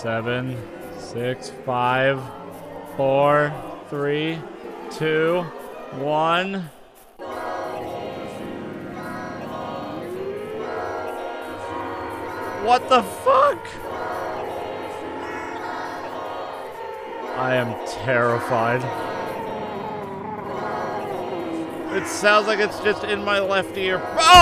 seven, six, five, four, three, two, one. What the fuck? I am terrified. It sounds like it's just in my left ear. Oh!